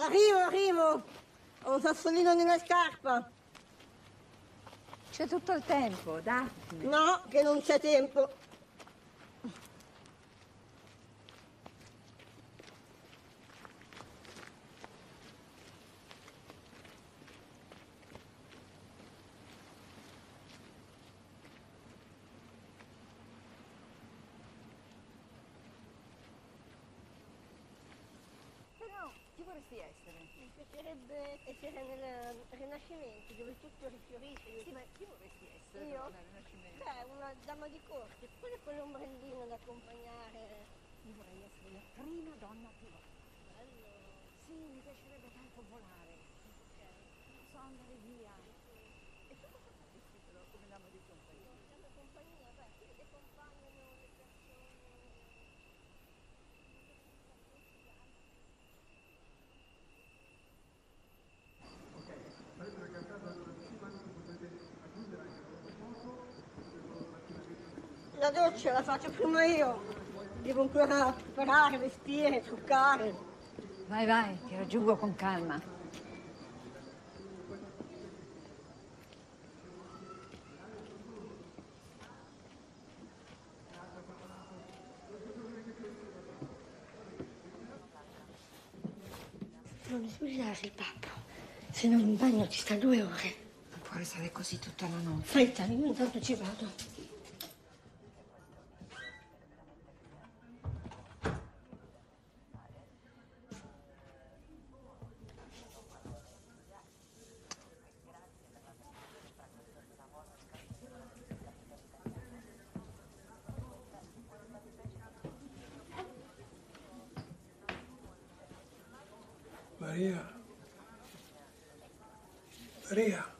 Arrivo, arrivo. Ho un sassolino nella scarpa. C'è tutto il tempo, Daphne. No, che non c'è tempo. Però chi vorresti essere? Mi piacerebbe essere nel Rinascimento, dove tutto rifiorisce. Sì, ma chi vorresti essere Io? nel Rinascimento? Beh, una dama di corte, pure con l'ombrellino da accompagnare. Io vorrei essere la prima donna pilota. Sì, mi piacerebbe tanto volare. Non so andare via. E tu cosa faresti però come dama di compagnia? Dama compagnia, beh, quelli che accompagnano le persone. La doccia la faccio prima io. Devo ancora preparare, vestire, truccare. Vai, vai, ti raggiungo con calma. Non svegliare il babbo. Se no in bagno ci sta due ore. Non può restare così tutta la notte. Fretta, io intanto ci vado. Maria. Maria.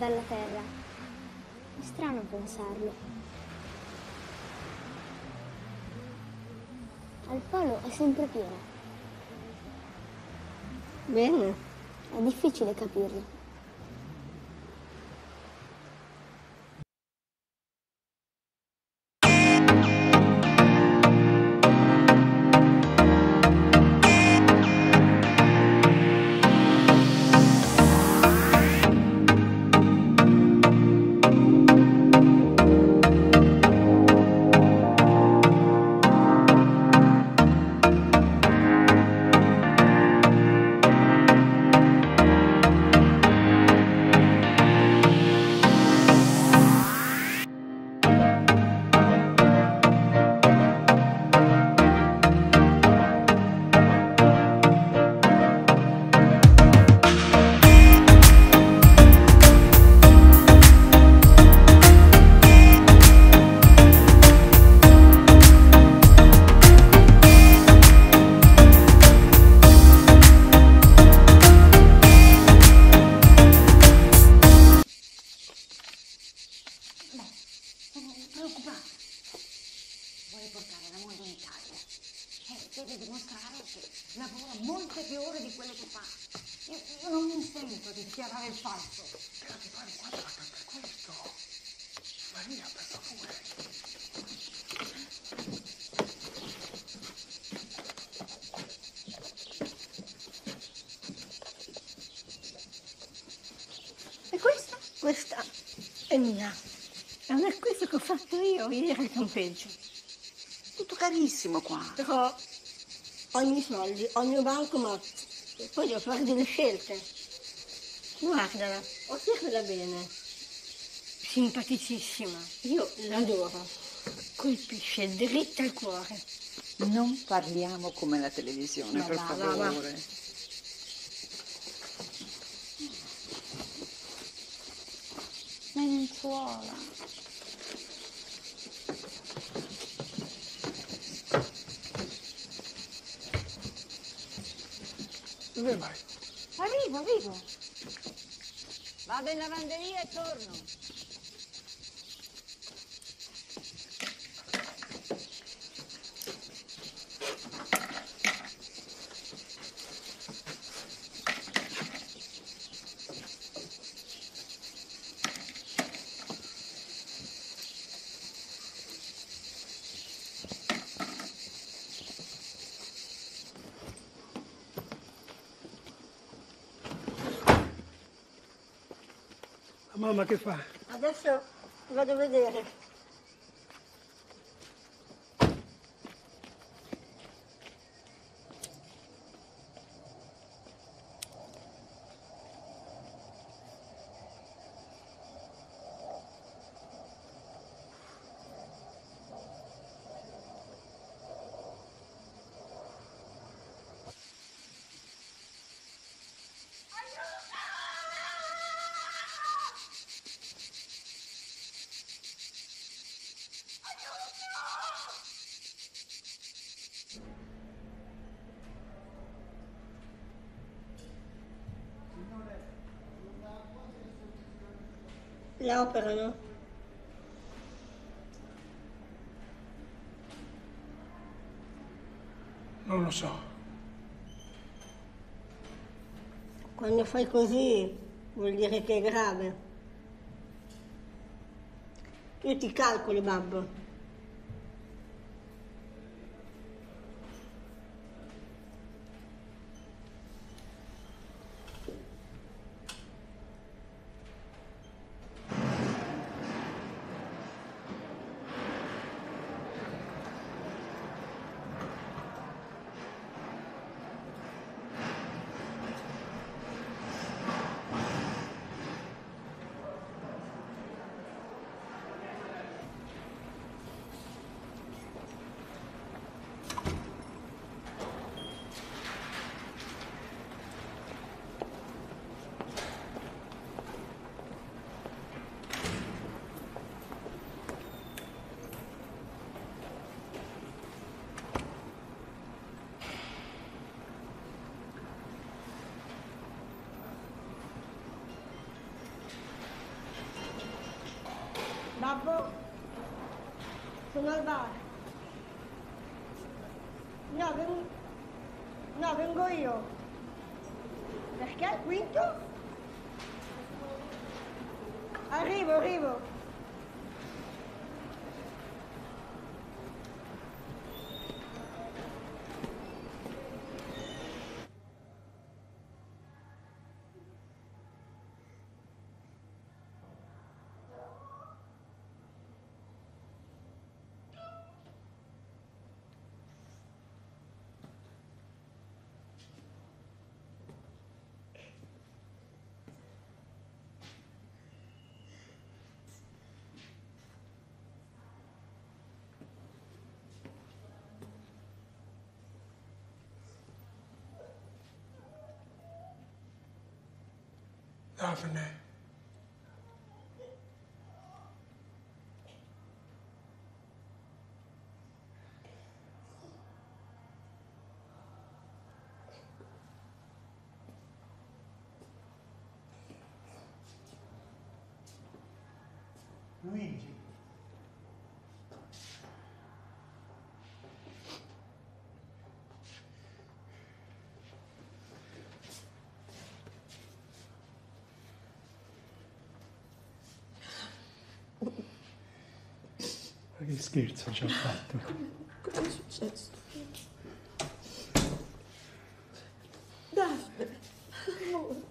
Dalla terra. È strano pensarlo. Al polo è sempre piena. Bene. È difficile capirlo. Campeggio. Tutto carissimo qua. Però ho i miei soldi, ho il mio bancomat poi devo fare delle scelte. Guardala, osservala bene. Simpaticissima. Io l'adoro. Colpisce dritta al cuore. Non parliamo come la televisione, Ma per va, va, va. favore. Lenzuola. Dove vai? Arrivo, arrivo. Vado in lavanderia e torno. Mamma che fa? Adesso vado a vedere. La operano. Non lo so. Quando fai così vuol dire che è grave. Io ti calcoli, babbo. Babbo, Daphne. Luigi. Che scherzo ho già fatto. Cosa è successo? Daphne, amore.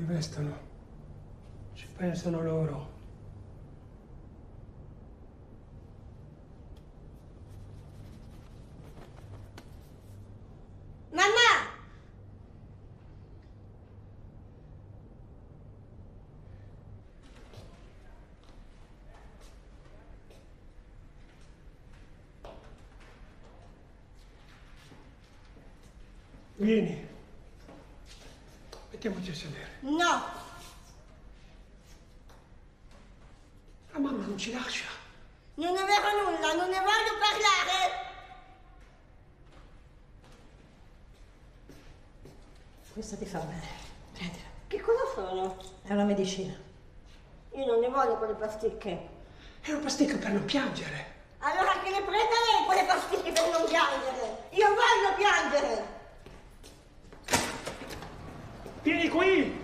Rivestono. Ci pensano loro. Mamma! Vieni. Mettiamoci a sedere. No! La mamma non ci lascia. Non è vero nulla, non ne voglio parlare! Questa ti fa bene. Prendila. Che cosa sono? È una medicina. Io non ne voglio quelle pasticche. È una pasticca per non piangere. Allora che le prenda lei quelle pasticche per non piangere! Io voglio piangere! Vieni qui!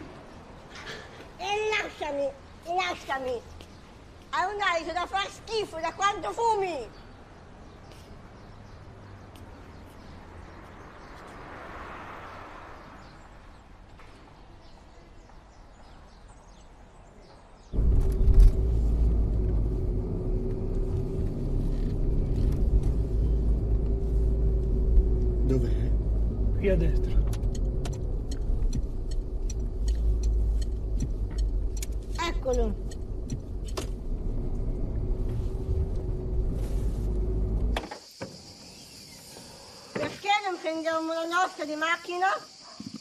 E lasciami, lasciami! Hai un alito da far schifo da quanto fumi! Dov'è? Qui a destra. Eccolo! Perché non prendiamo la nostra di macchina?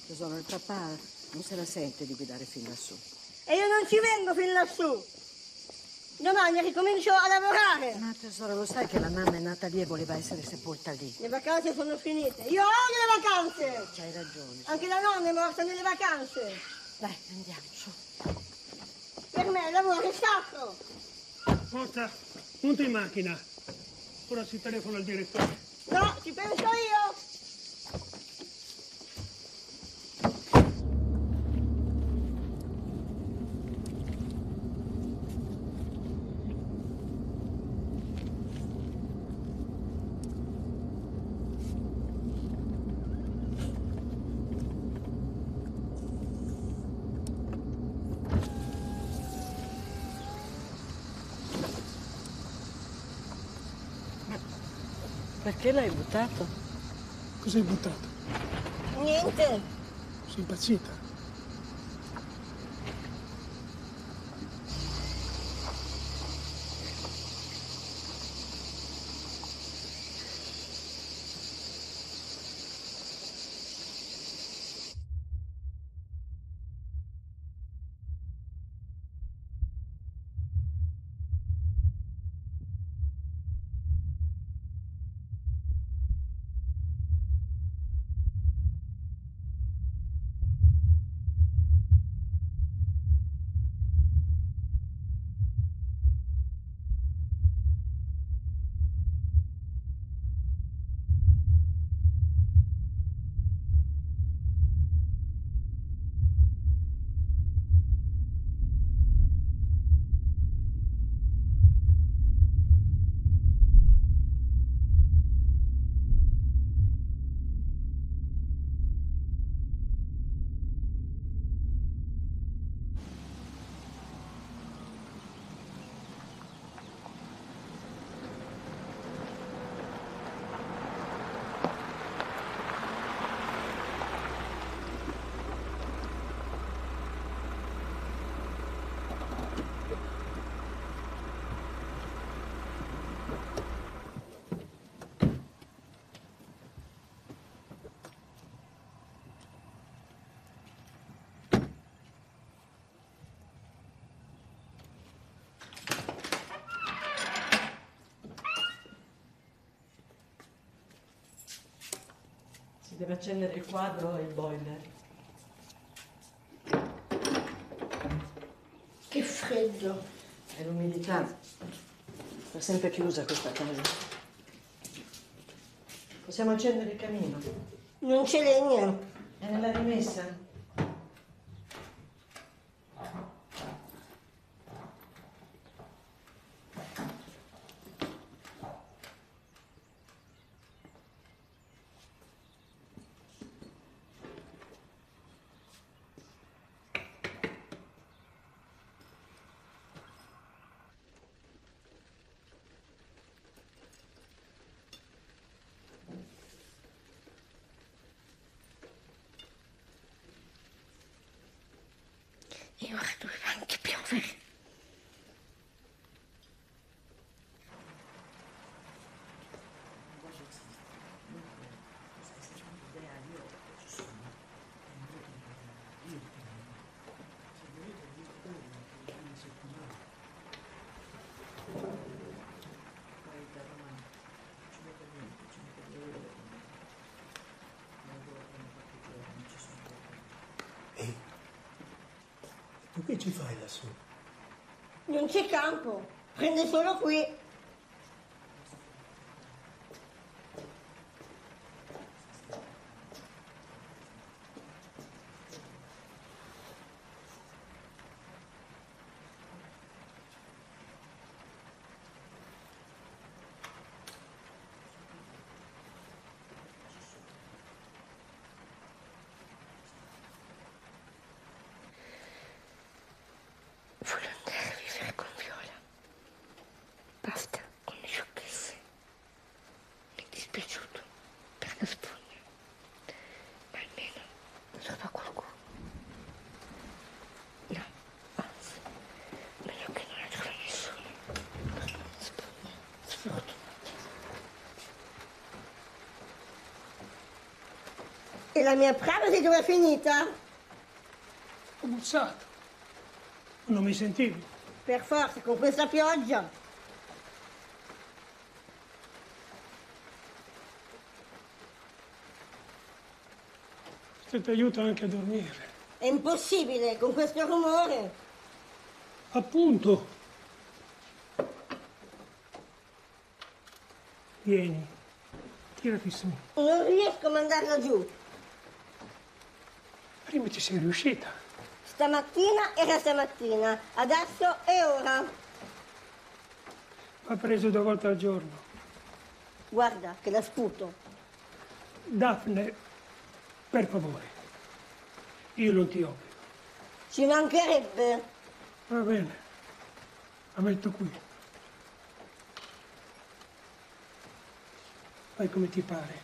Tesoro, il papà non se la sente di guidare fin lassù. E io non ci vengo fin lassù! Domani ricomincio a lavorare! Ma tesoro, lo sai che la mamma è nata lì e voleva essere sepolta lì. Le vacanze sono finite. Io ho le vacanze! C'hai ragione. Anche la nonna è morta nelle vacanze. Dai, andiamo su. Per me il lavoro è sacro. Forza, monta in macchina. Ora si telefona al direttore. No, ci penso io. Perché l'hai buttato? Cos'hai buttato? Niente. Sei impazzita? Deve accendere il quadro e il boiler. Che freddo. E l'umidità. Sta sempre chiusa questa casa. Possiamo accendere il camino. Non c'è legna. È nella rimessa? E ora doveva anche piovere. Ehi, ci fai lassù? Non c'è campo. Prende solo qui. Voglio andare a vivere con Viola. Basta con le sciocchezze. Mi è dispiaciuto per la spugna. Ma almeno trova qualcuno. No, anzi, meglio che non la trova nessuno. Spugna, sfortunata. E la mia privacy dove è finita? Ho bussato. Non mi sentivi? Per forza, con questa pioggia. Se ti aiuta anche a dormire. È impossibile con questo rumore. Appunto. Vieni, tirati su. Non riesco a mandarla giù. Prima ci sei riuscita. Stamattina era stamattina, adesso è ora. Va preso due volte al giorno. Guarda che la sputo. Daphne, per favore. Io non ti obbligo. Ci mancherebbe. Va bene. La metto qui. Fai come ti pare.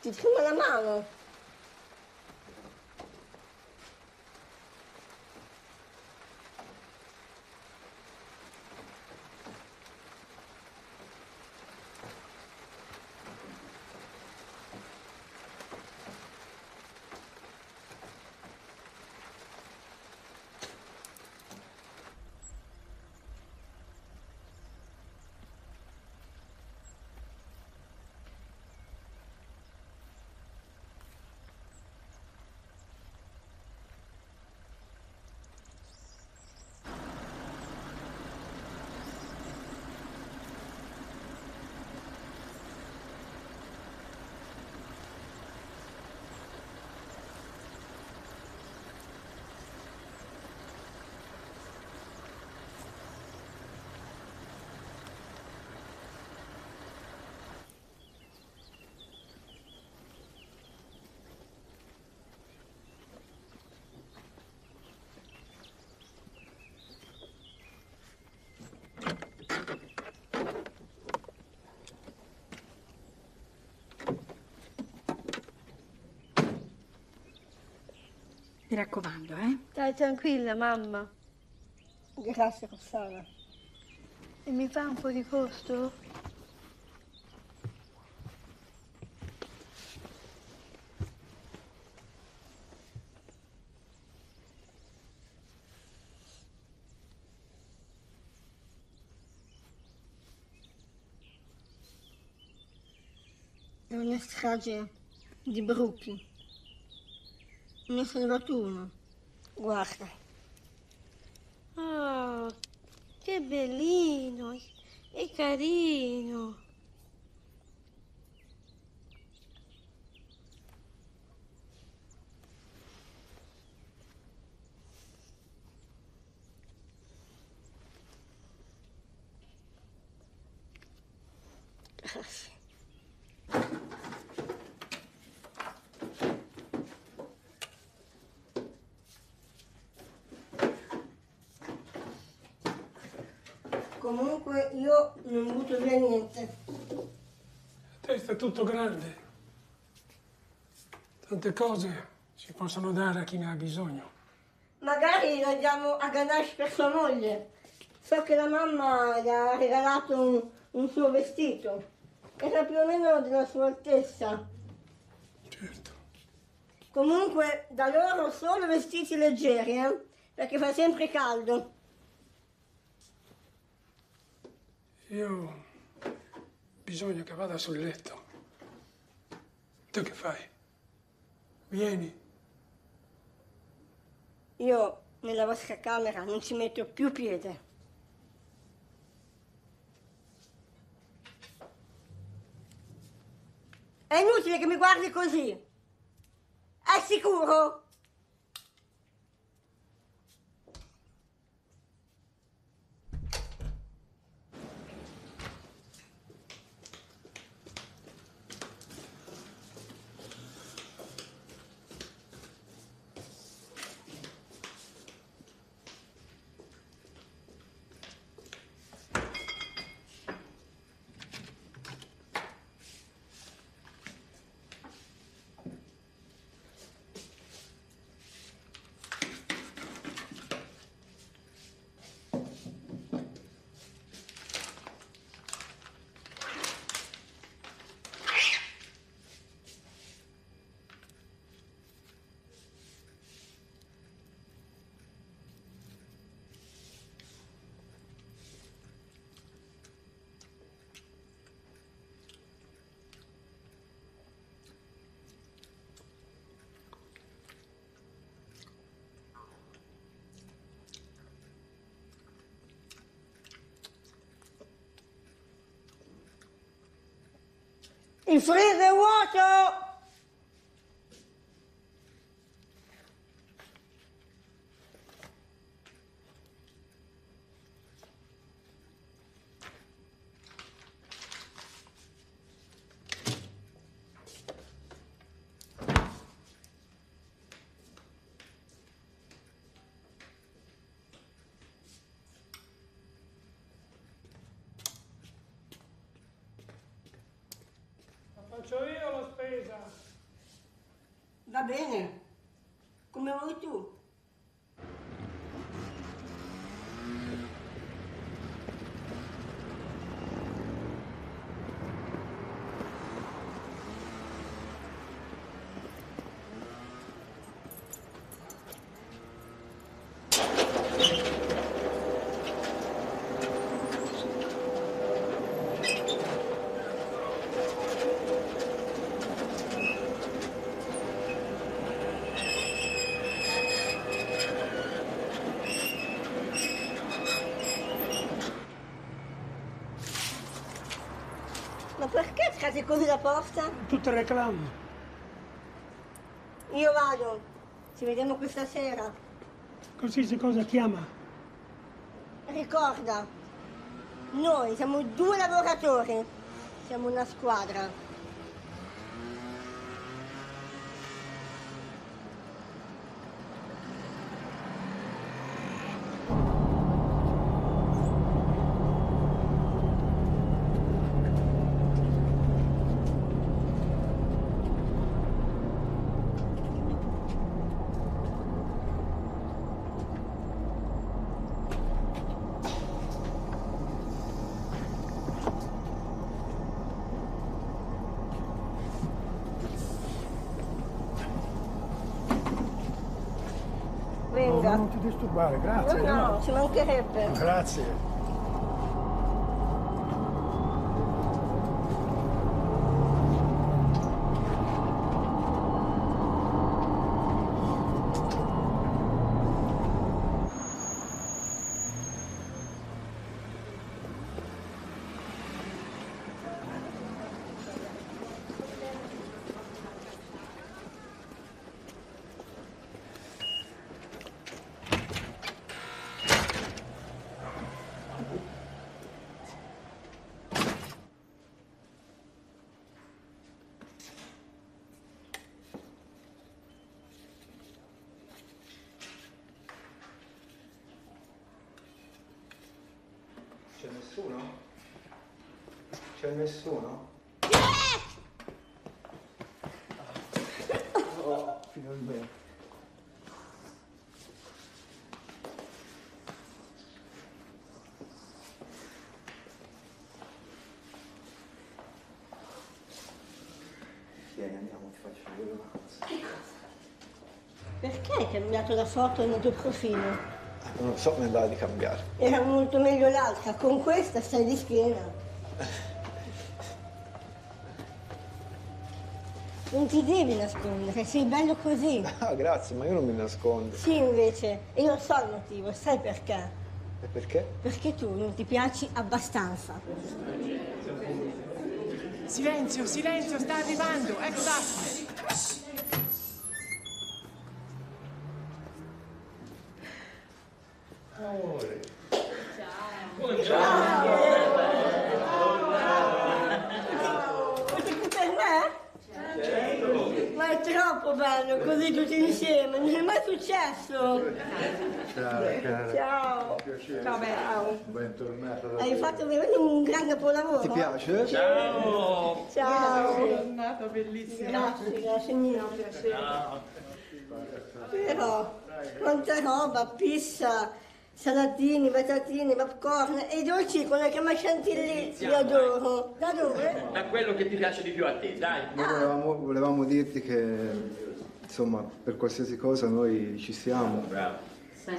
Ti trema la mano. Mi raccomando, eh? Stai tranquilla, mamma. Grazie Rossana. E mi fa un po' di costo? Una strage di Brooklyn. Ne ho salvato uno. Guarda, Oh, che bellino e carino. grazie. Comunque io non butto via niente. Tutto grande. Tante cose si possono dare a chi ne ha bisogno. Magari lo diamo a Ganache per sua moglie. So che la mamma gli ha regalato un, un suo vestito. Era più o meno della sua altezza. Certo. Comunque da loro solo vestiti leggeri, eh? Perché fa sempre caldo. Io bisogna che vada sul letto. Tu che fai? Vieni. Io nella vostra camera non ci metto più piede. È inutile che mi guardi così. È sicuro? Il è vuoto! Faccio io la spesa. Va bene, come vuoi tu. Scatti così la porta? Tutto il reclamo. Io vado, ci vediamo questa sera. Così si cosa chiama? Ricorda, noi siamo due lavoratori, siamo una squadra. Venga. Non ti disturbare, grazie. No, no, ci mancherebbe. Grazie. Nessuno? C'è nessuno? Oh, finalmente. Vieni, andiamo, ti faccio vedere una cosa. Perché hai cambiato la foto nel tuo profilo? Non lo so, mi andava di cambiare. Era molto meglio l'altra, con questa stai di schiena. Non ti devi nascondere, sei bello così. Ah, grazie, ma io non mi nascondo. Sì, invece, e io so il motivo, sai perché? E perché? Perché tu non ti piaci abbastanza. Silenzio, silenzio, sta arrivando. Ecco Daphne. Questo qui per me? Ma è troppo bello, così tutti insieme, non è mai successo. Ciao, cara. Ciao. Ciao, Ciao. Bentornata Hai fatto veramente un gran capolavoro. Ti piace? Ciao. Ciao. Giornata bellissima. Grazie, grazie mille. Però, quanta roba, pizza, salatini, patatine, popcorn e i dolci con le crema chantilly, li adoro. Da dove? Da quello che ti piace di più a te, dai. Noi volevamo, volevamo dirti che insomma per qualsiasi cosa noi ci siamo.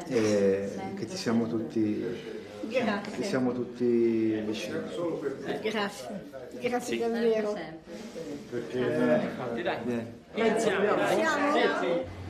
E che ti siamo tutti, che Grazie, siamo tutti vicini. grazie, grazie davvero. Infatti, dai. Vieni. Iniziamo, dai. Siamo? Sì, sì.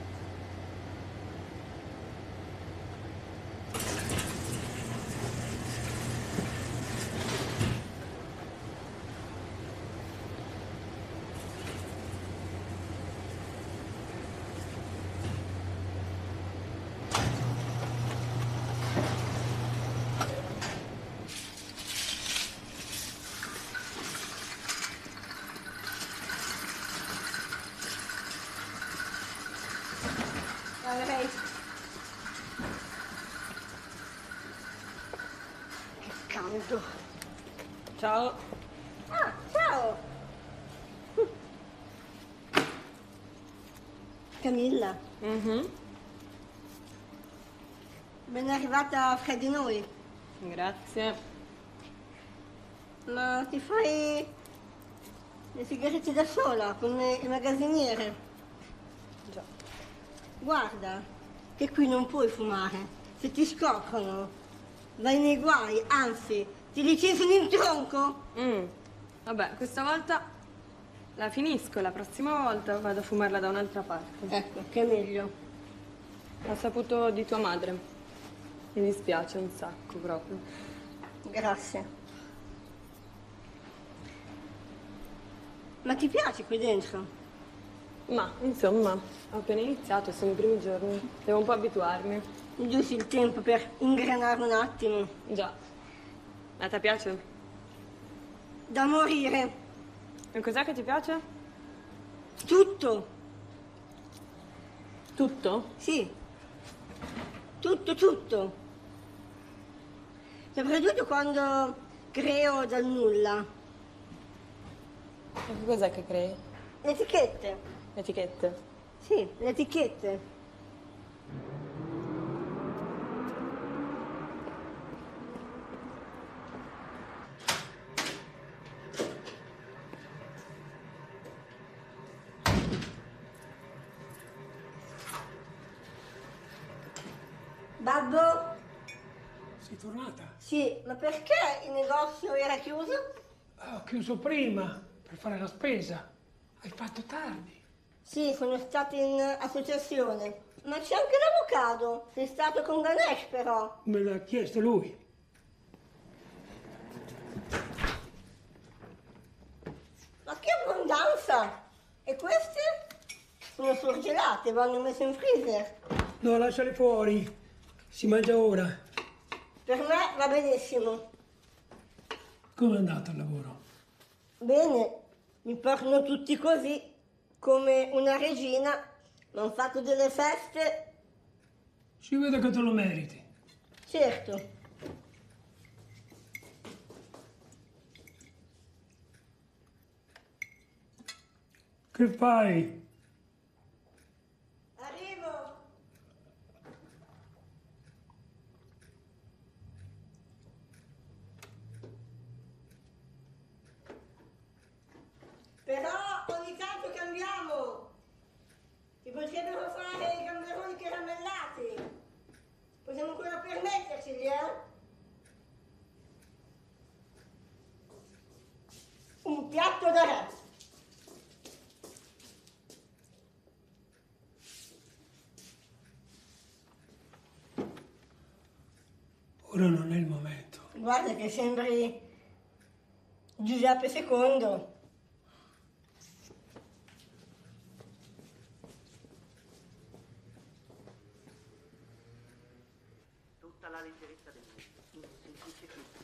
Avrei. Che caldo. Ciao. Ah, ciao. Camilla, Mhm. ben arrivata fra di noi. Grazie. Ma ti fai le sigarette da sola, come il magazziniere? Già. Guarda, che qui non puoi fumare. Se ti scoprono, vai nei guai, anzi, ti licenziano in tronco. Mm. Vabbè, questa volta la finisco, la prossima volta vado a fumarla da un'altra parte. Ecco, che è meglio. Ho saputo di tua madre. Mi dispiace un sacco proprio. Grazie. Ma ti piace qui dentro? Ma, insomma, ho appena iniziato, sono i primi giorni. Devo un po' abituarmi. Giusto il tempo per ingranare un attimo. Già. A te piace? Da morire. E cos'è che ti piace? Tutto. Tutto? Sì. Tutto, tutto. Soprattutto quando creo dal nulla. E che cos'è che crei? Le etichette. Le etichette. Sì, le etichette. Babbo? Sei tornata? Sì, ma perché il negozio era chiuso? Ah, Ho chiuso prima per fare la spesa. Hai fatto tardi. Sì, sono stata in associazione. Ma c'è anche l'avvocato. Sei stato con Ganesh però. Me l'ha chiesto lui. Ma che abbondanza! E queste? Sono surgelate, vanno messe in freezer. No, lasciali fuori. Si mangia ora. Per me va benissimo. Come è andato il lavoro? Bene, mi parlano tutti così, come una regina. Mi hanno fatto delle feste. Ci vedo che te lo meriti. Certo. Che fai? Però ogni tanto cambiamo. Si potrebbero fare i gamberoni caramellati. Possiamo ancora permetterceli, eh? Un piatto da re. Ora non è il momento. Guarda che sembri Giuseppe II. Tutta la leggerezza del mondo, in semplice tutto.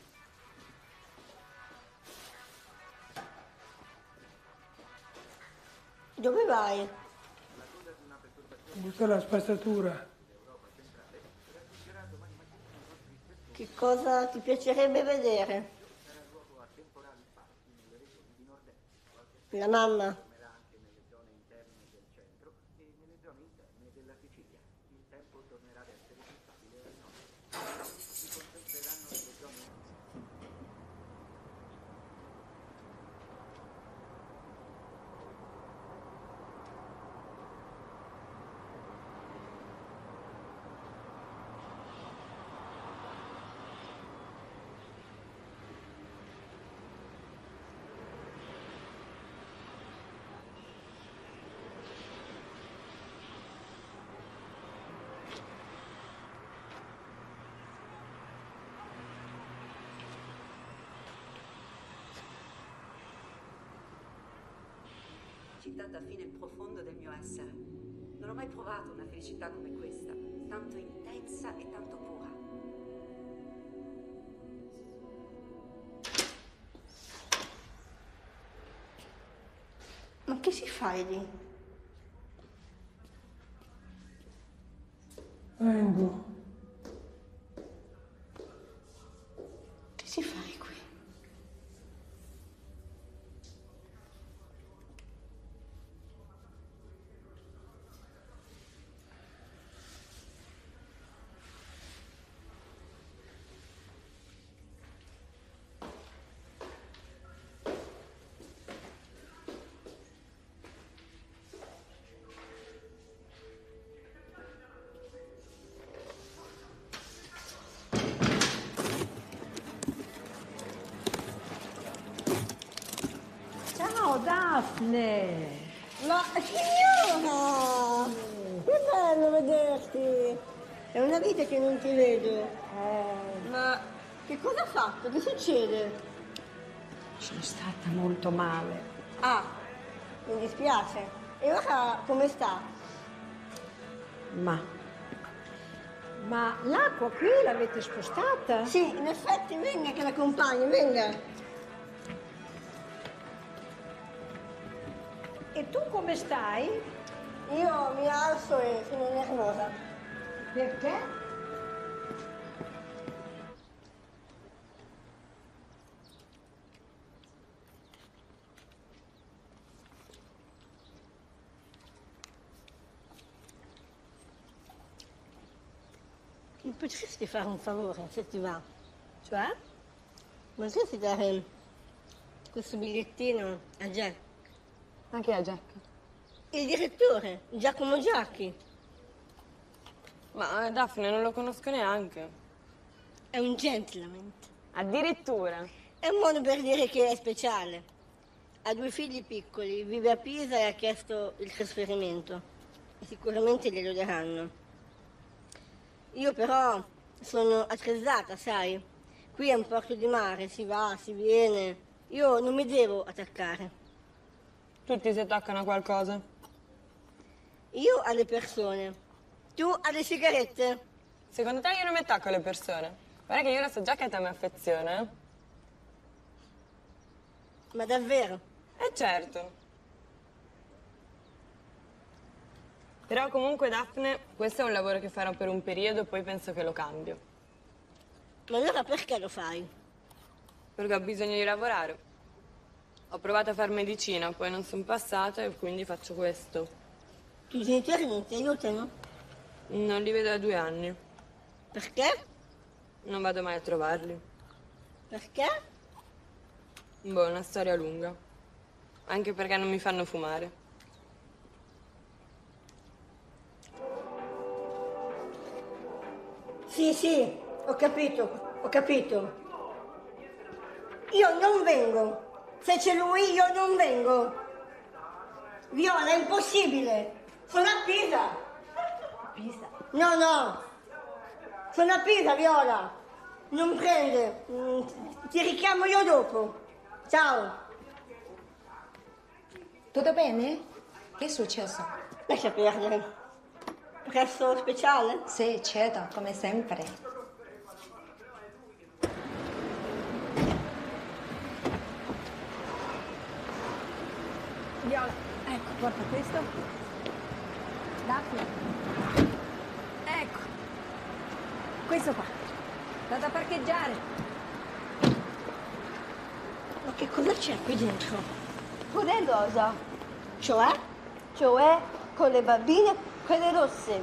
Dove vai? Butta la spazzatura. Che cosa ti piacerebbe vedere? La mamma. Citata fino in profondo del mio essere. Non ho mai provato una felicità come questa, tanto intensa e tanto pura. Ma che si fai lì? Vengo. Che si fai qui? Daphne! Ma signora! Che bello vederti! È una vita che non ti vedo. Ma che cosa ha fatto? Che succede? Sono stata molto male. Ah, mi dispiace. E ora come sta? Ma. Ma l'acqua qui l'avete spostata? Sì, in effetti venga che l'accompagni, venga. Come stai? Io mi alzo e sono nervosa. Perché? Mi potresti fare un favore, se ti va? Cioè? Potresti dare questo bigliettino a Jack? Anche a Jack. Il direttore, Giacomo Giacchi. Ma eh, Daphne non lo conosco neanche. È un gentleman. Addirittura. È un modo per dire che è speciale. Ha due figli piccoli, vive a Pisa e ha chiesto il trasferimento. Sicuramente glielo daranno. Io però sono attrezzata, sai. Qui è un porto di mare, si va, si viene. Io non mi devo attaccare. Tutti si attaccano a qualcosa. Io alle persone. Tu alle sigarette. Secondo te io non mi attacco alle persone? Guarda che io lo so già che a te mi affeziona. eh. Ma davvero? Eh certo. Però comunque Daphne, questo è un lavoro che farò per un periodo, poi penso che lo cambio. Ma allora perché lo fai? Perché ho bisogno di lavorare. Ho provato a fare medicina, poi non sono passata e quindi faccio questo. I genitori non ti aiutano? Non li vedo da due anni. Perché? Non vado mai a trovarli. Perché? Boh, una storia lunga. Anche perché non mi fanno fumare. Sì, sì, ho capito, ho capito. Io non vengo. Se c'è lui io non vengo. Viola, è impossibile. Sono a Pisa. Pisa? No, no. Sono a Pisa, Viola. Non prende. Mm, Ti richiamo io dopo. Ciao. Tutto bene? Che è successo? Lascia perdere. Presto speciale? Sì, certo, come sempre. Viola, ecco, porta questo. Daffy. Ecco. Questo qua. Da da parcheggiare. Ma che cosa c'è qui dentro? Pure rosa. Cioè? Cioè, con le bambine, quelle rosse.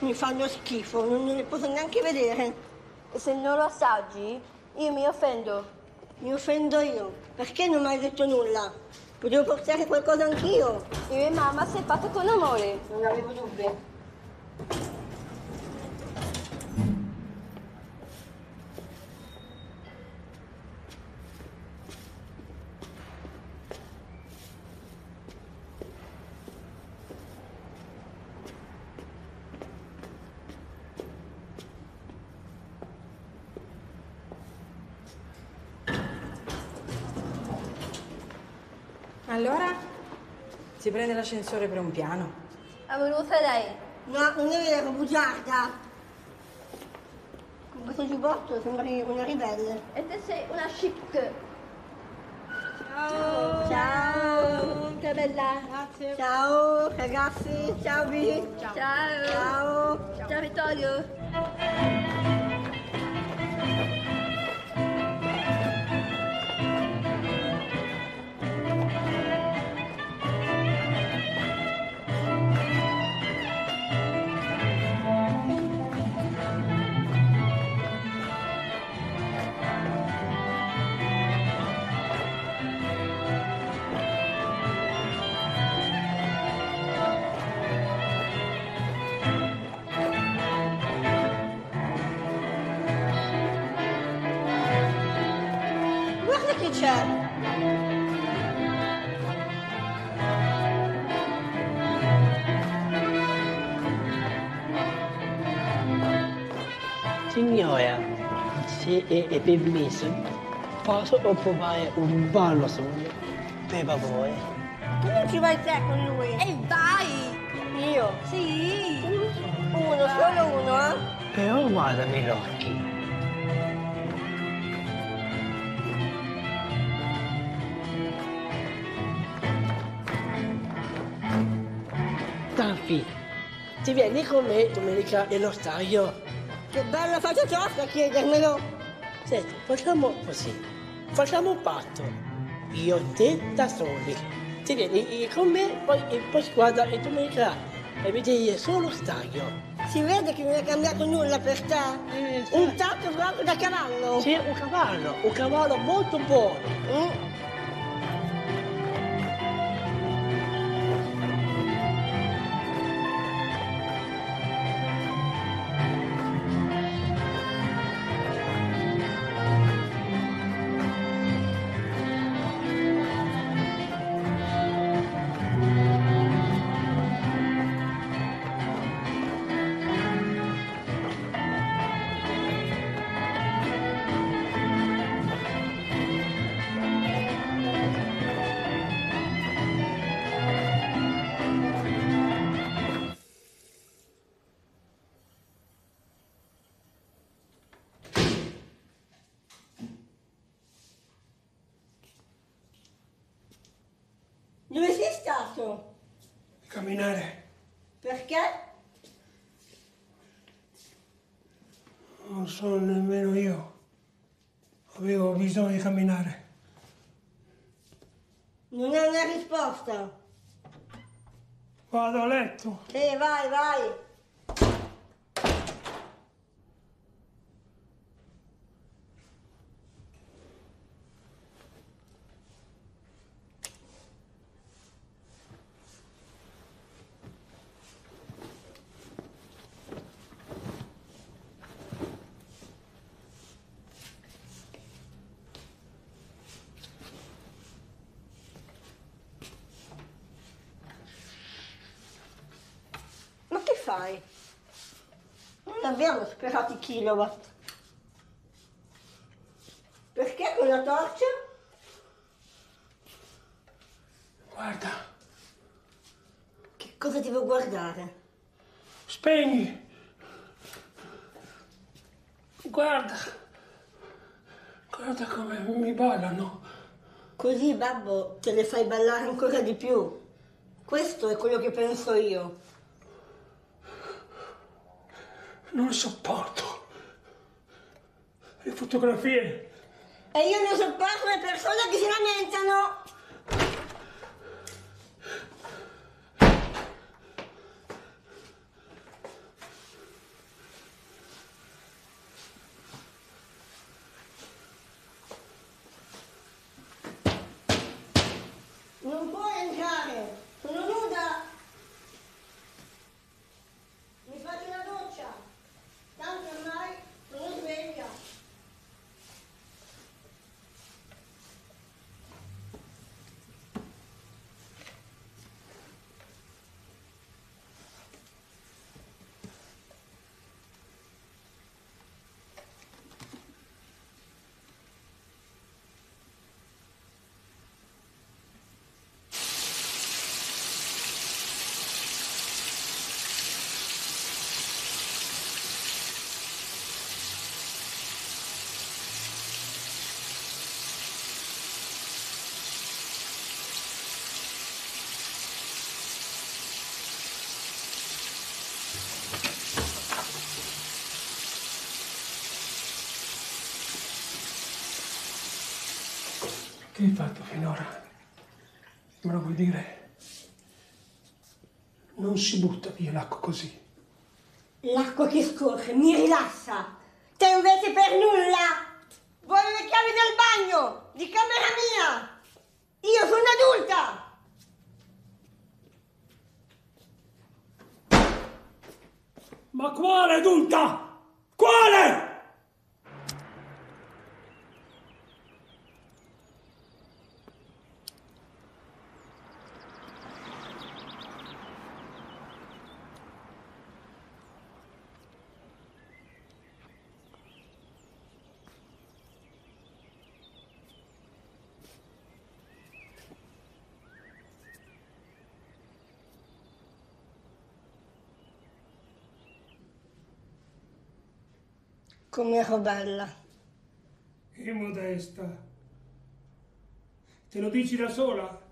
Mi fanno schifo, non ne posso neanche vedere. E se non lo assaggi, io mi offendo. Mi offendo io. Perché non mi hai detto nulla? Potevo portare qualcosa anch'io. Io e mamma si è fatta con amore. Non avevo prende l'ascensore per un piano. È venuta lei. No, non è vero, bugiarda. Con questo giubbotto sembri una ribelle. E te sei una chic. Ciao. Ciao. Che bella. Grazie. Ciao ragazzi. Ciao Vi. Ciao. Ciao. Ciao Vittorio. C'è. Signora, se è, è permesso, posso provare un ballo sogno? Per favore. Tu non ci vai te con lui. E vai! Io? Sì! Uno, solo uno, eh? Però guardami gli occhi. Taffi, ti vieni con me domenica nello stadio? Che bella faccia tosta a chiedermelo. Senti, facciamo così. Facciamo un patto. Io e te da soli. Ti vieni con me, poi, e poi si guarda e domenica e vedi solo stadio. Si vede che non è cambiato nulla per te. Un tatto proprio da cavallo. Sì, un cavallo, un cavallo molto buono. Mm. Non so nemmeno io. Avevo bisogno di camminare. Non è una risposta. Vado a letto. Sì, vai, vai. Ma che fai? Non abbiamo superato i kilowatt. Perché con la torcia? Guarda, Che cosa devo guardare? spegni. Guarda. Guarda come mi ballano. Così, babbo, te le fai ballare ancora di più. Questo è quello che penso io. Non sopporto. Le fotografie. E io non sopporto le persone che si lamentano. Non puoi entrare, sono nuda. Mi faccio la doccia, tanto ormai sono sveglia. Che hai fatto finora? Me lo vuoi dire? Non si butta via l'acqua così. L'acqua che scorre mi rilassa. Te invece per nulla. Vuoi le chiavi del bagno, di camera mia. Io sono adulta. Ma quale adulta? Quale? Come ero bella. Che modesta. Te lo dici da sola?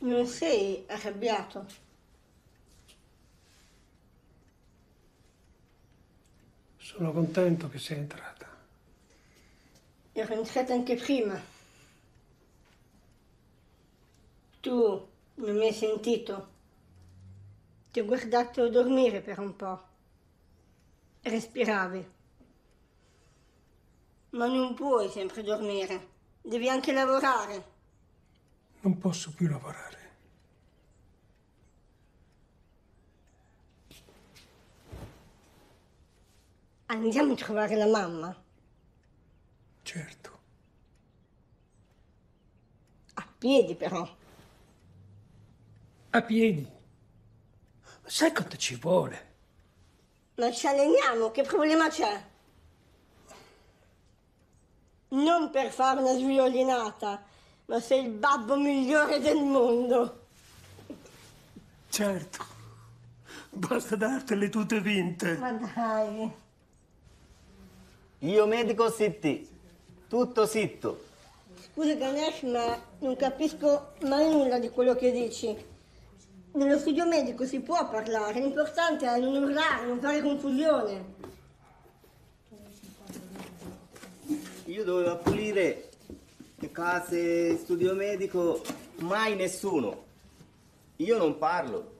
Non sei arrabbiato. Sono contento che sei entrata. Ero entrata anche prima. Tu non mi hai sentito. Ti ho guardato dormire per un po'. Respiravi. Ma non puoi sempre dormire. Devi anche lavorare. Non posso più lavorare. Andiamo a trovare la mamma. Certo. A piedi però. A piedi. Sai quanto ci vuole? Ma ci alleniamo, che problema c'è? Non per fare una sviolinata, ma sei il babbo migliore del mondo. Certo. Basta dartele tutte vinte. Ma dai. Io medico zitti. Tutto zitto. Scusa Ganesh, ma non capisco mai nulla di quello che dici. Nello studio medico si può parlare, l'importante è non urlare, non fare confusione. io dovevo pulire le case, studio medico, mai nessuno. Io non parlo.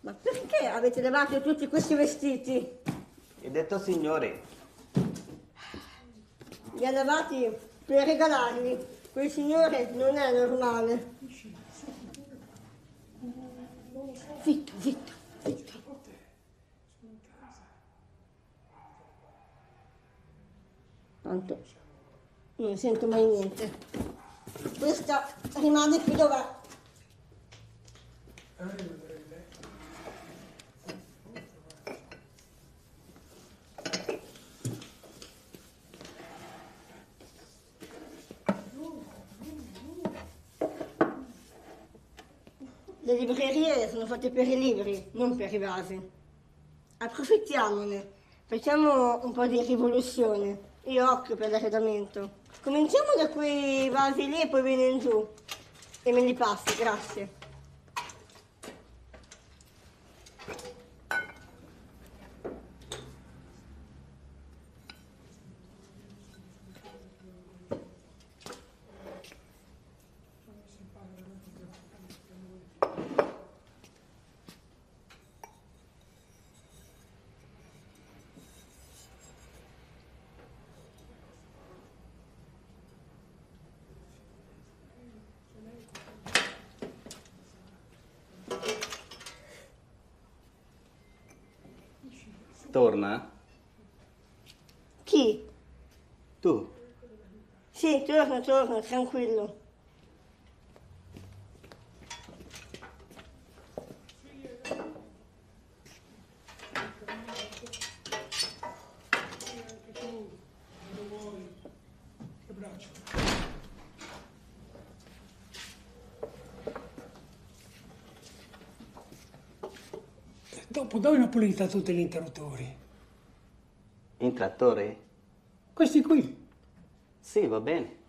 Ma perché avete levato tutti questi vestiti? Ho detto signore, Li ha lavati per regalarli. Quel signore non è normale. Zitto, zitto, zitto. Tanto non sento mai niente. Questa rimane qui dov'è. Le librerie sono fatte per i libri, non per i vasi. Approfittiamone, facciamo un po' di rivoluzione. Io occhio per l'arredamento. Cominciamo da quei vasi lì e poi viene in giù. E me li passi, grazie. torna? Chi? Tu? Sì, torno, torno, tranquillo. Che braccio. Dopo dove una pulita tutti gli interruttori? In trattore? Questi qui. Sì, va bene.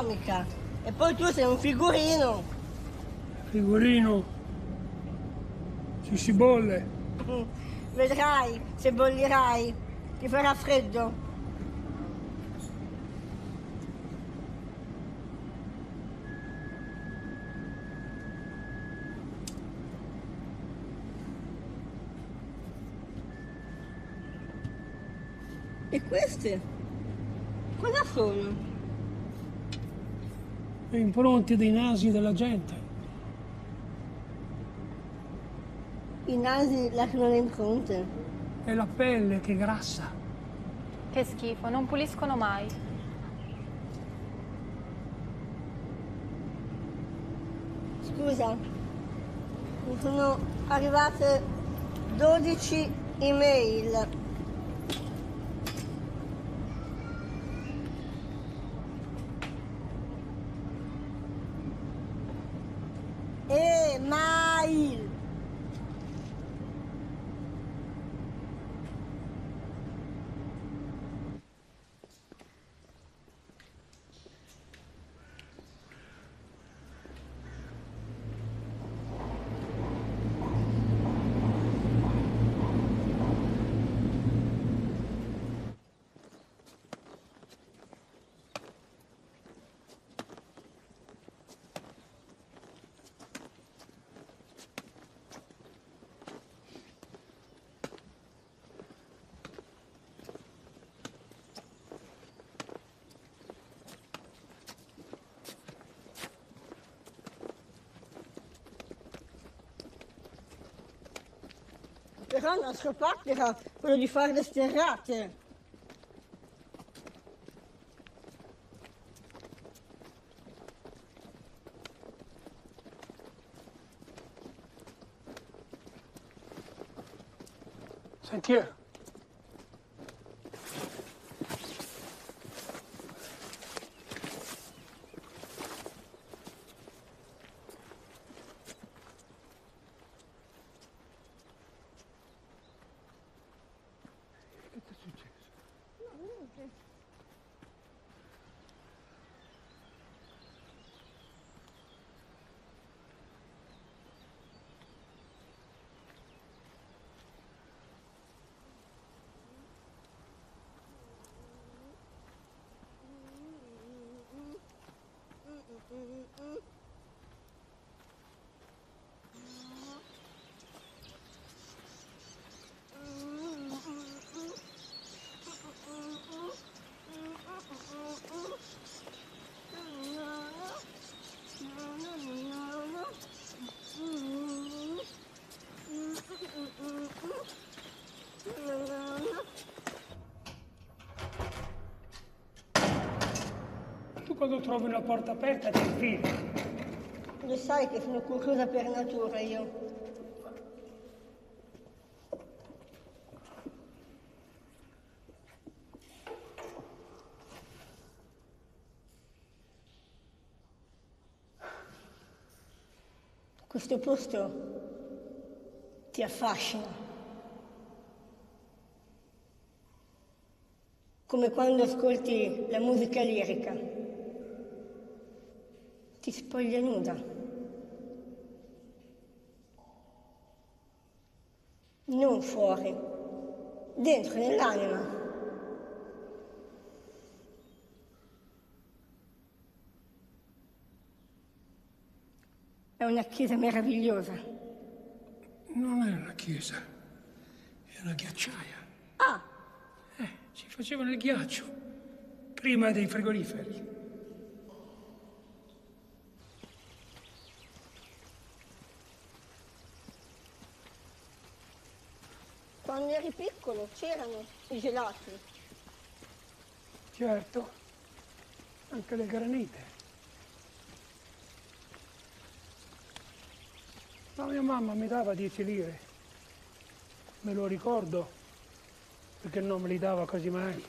Ergonomica. E poi tu sei un figurino. Figurino. Ci si bolle. Vedrai, se bollirai, ti farà freddo. E queste? Cosa sono? Le impronte dei nasi della gente. I nasi lasciano le impronte. È la pelle che grassa. Che schifo, non puliscono mai. Scusa, mi sono arrivate 12 email. Email. Però il nostro patto era quello di fare le sterrate. Sentiero. Quando trovi una porta aperta ti infili. Lo sai che sono curiosa per natura io. Questo posto ti affascina. Come quando ascolti la musica lirica. Ti spoglia nuda. Non fuori, dentro nell'anima. È una chiesa meravigliosa. Non è una chiesa, è una ghiacciaia. Ah, Eh, ci facevano il ghiaccio prima dei frigoriferi. Quando eri piccolo c'erano i gelati. Certo, anche le granite. La mia mamma mi dava 10 lire. Me lo ricordo perché non me li dava quasi mai.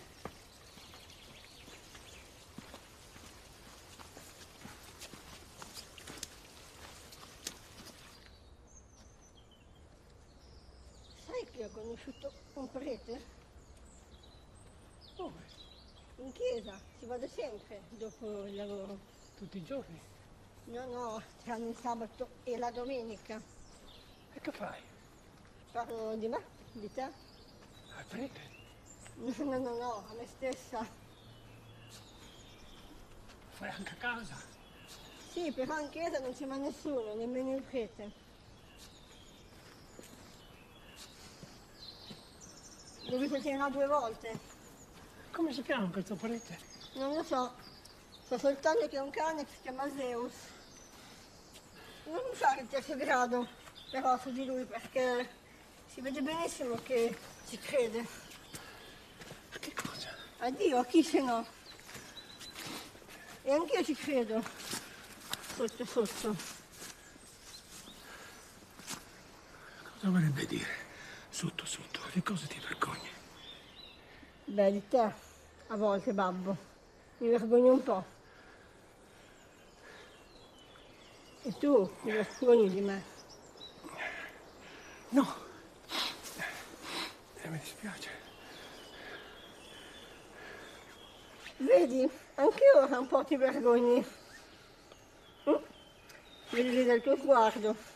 Prete Dove? in chiesa, ci vado sempre dopo il lavoro. Tutti i giorni? No, no, tranne il sabato e la domenica. E che fai? Parlo di me, di te? Al prete? No, no, no, no, a me stessa. Fai anche a casa? Sì, però in chiesa non c'è mai nessuno, nemmeno il prete. Visto tirare due volte. Come si chiama questo prete? Non lo so, so soltanto che è un cane che si chiama Zeus. Non sa il terzo grado, però su di lui perché si vede benissimo che ci crede. A che cosa? A Dio, a chi se no? E anch'io ci credo, sotto sotto. Cosa vorrebbe dire? Sotto, sotto, di cosa ti vergogni? Beh, di te, a volte, babbo. Mi vergogno un po'. E tu ti vergogni di me? No. E mi dispiace. Vedi, anche ora un po' ti vergogni. Mm? Vedi dal tuo sguardo.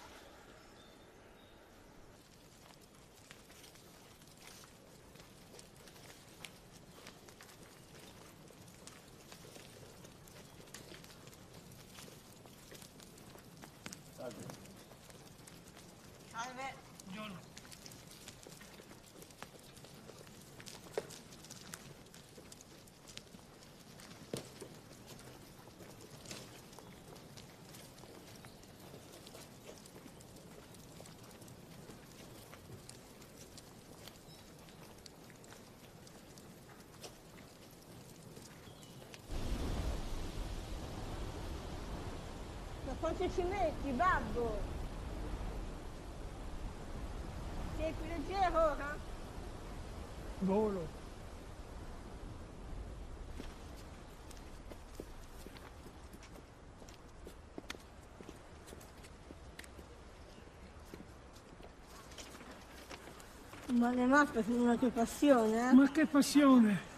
Quanto ci metti, babbo? Sei più leggero ora? Volo. Ma le mappe sono una tua passione, eh? Ma che passione!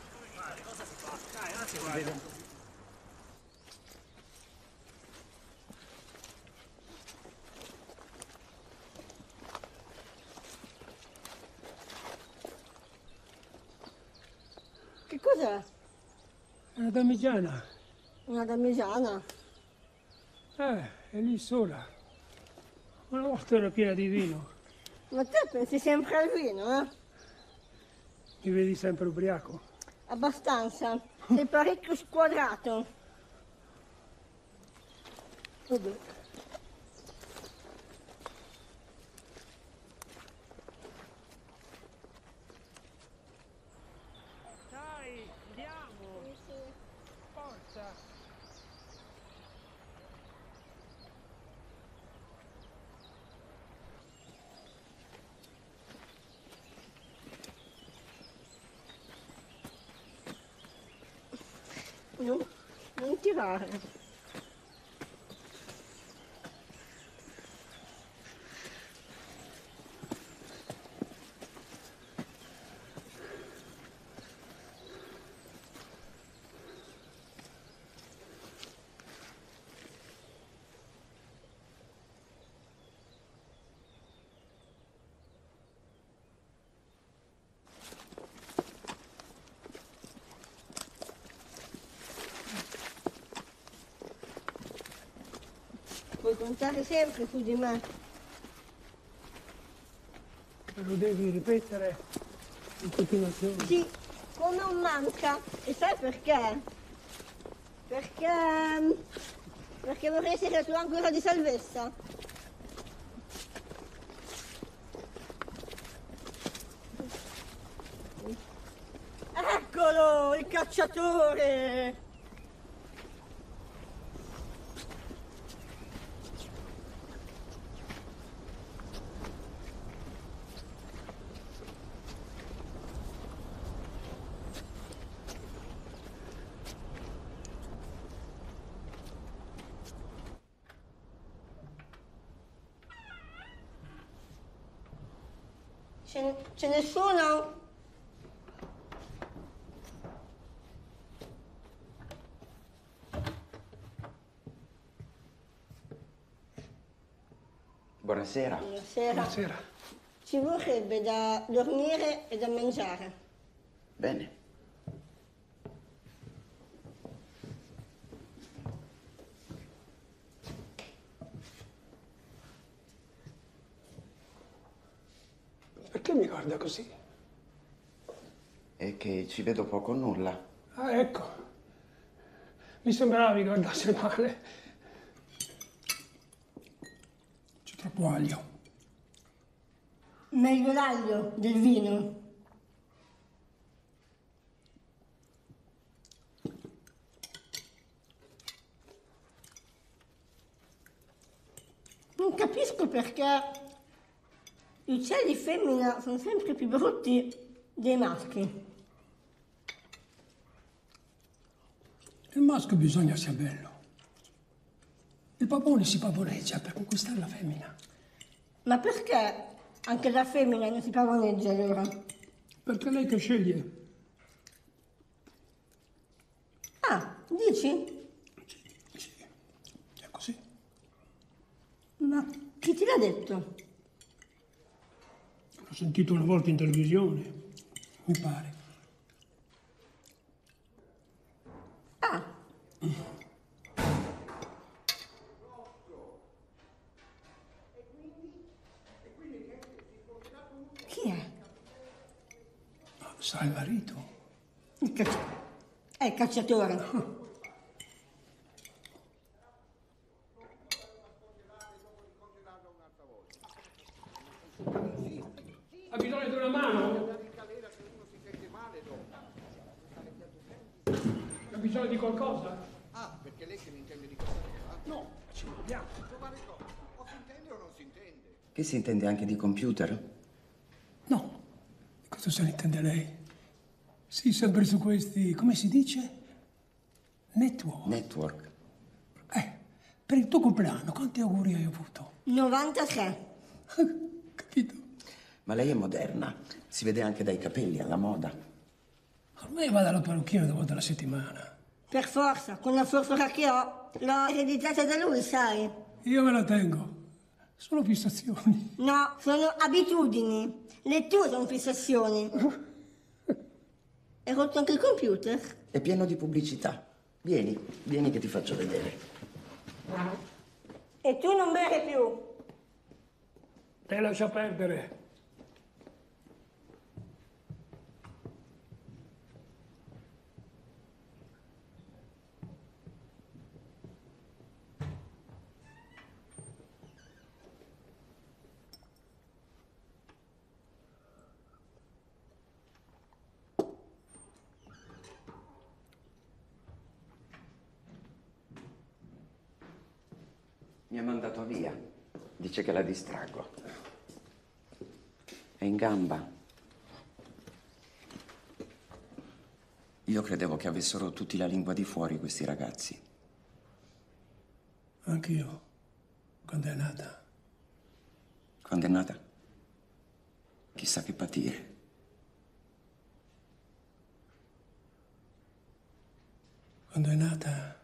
Che cos'è? È una damigiana. Eh, è lì sola. Una volta era piena di vino. Ma te pensi sempre al vino, eh? Mi vedi sempre ubriaco. Abbastanza. Sei parecchio squadrato. Vabbè. Dai, andiamo! Forza! Non, non Puoi contare sempre su di me. Lo devi ripetere in continuazione. Sì, come un manca. E sai perché? Perché... Perché vorrei essere la tua ancora di salvezza. Eccolo, il cacciatore! C'è, nessuno? Buonasera. Buonasera. Buonasera. Ci vorrebbe da dormire e da mangiare. Bene. Perché mi guarda così? È che ci vedo poco o nulla. Ah, ecco. Mi sembrava mi guardasse male. C'è troppo aglio. Meglio l'aglio del vino. Non capisco perché gli uccelli femmina sono sempre più brutti dei maschi. Maschio bisogna sia bello. Il papone si pavoneggia per conquistare la femmina. Ma perché anche la femmina non si pavoneggia allora? Perché lei che sceglie. Ah, dici? È così. Ma chi te l'ha detto? L'ho sentito una volta in televisione. Mi pare. Ah. Chi è? Sa il marito. Il cacci- È il cacciatore. Ha bisogno di una mano? Ha bisogno di qualcosa? Ah, perché lei che ne intende di questa cosa? No, ci vediamo. Trovare cosa? O si intende o non si intende? Che si intende anche di computer? No. Cosa se ne intende lei? Sì, sempre su questi, come si dice? Network. Network. Eh, per il tuo compleanno, quanti auguri hai avuto? 93. Ma lei è moderna. Si vede anche dai capelli, alla moda. Ormai va dalla parrucchiera due volte alla settimana. Per forza, con la forfora che ho, l'ho ereditata da lui, sai? Io me la tengo. Sono fissazioni. No, sono abitudini. Le tue sono fissazioni. Hai rotto anche il computer? È pieno di pubblicità. Vieni, vieni che ti faccio vedere. E tu non bere più. Te lascia perdere. Mi ha mandato via. Dice che la distraggo. È in gamba. Io credevo che avessero tutti la lingua di fuori questi ragazzi. Anch'io, quando è nata. Quando è nata? Chissà che patire. Quando è nata,